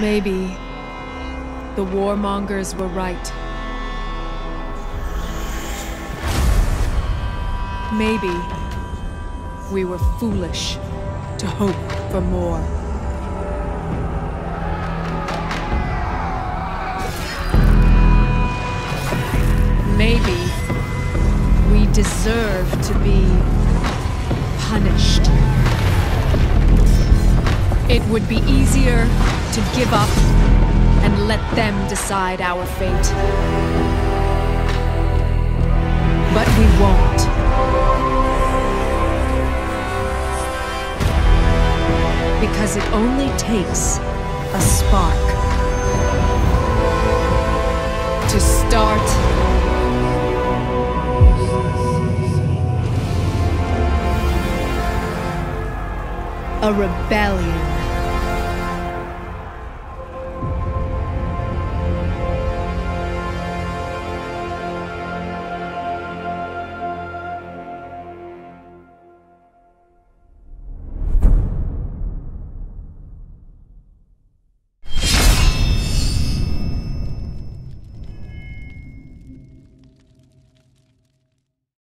Maybe the warmongers were right. Maybe we were foolish to hope for more. Maybe we deserve to be punished. It would be easier to give up and let them decide our fate. But we won't. Because it only takes a spark to start a rebellion.